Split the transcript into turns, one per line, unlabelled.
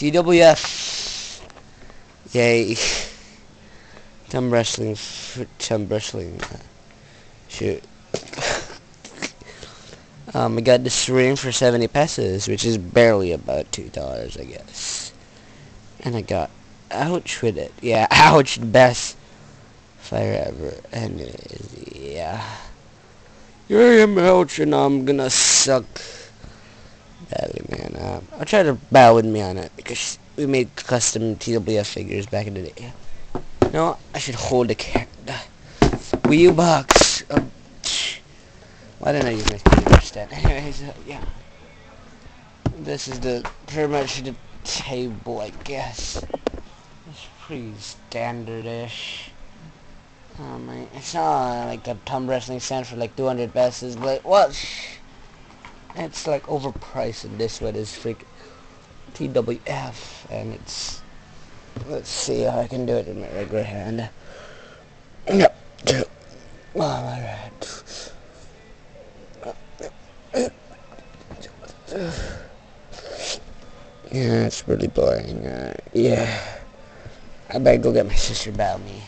TWF. Yay. Thumb wrestling. Thumb wrestling. Shoot. um, I got this ring for 70 pesos, which is barely about $2, I guess. And I got ouch with it. Yeah, ouch, best fire ever. And yeah. I am, ouch, and I'm gonna suck badly, man. Um, I'll try to bow with me on it because we made custom TWF figures back in the day. No, I should hold the, the Wii U box. Um, why didn't I use my computer stand? Anyways, uh, yeah. This is the pretty much the table, I guess. It's pretty standard-ish. Um, I, it's not like a thumb wrestling stand for like 200 pesos, but what? It's like overpriced and this one is freak TWF and it's let's see how I can do it in my regular hand. No. Alright. Yeah, it's really boring. Uh, yeah. I better go get my sister bow me.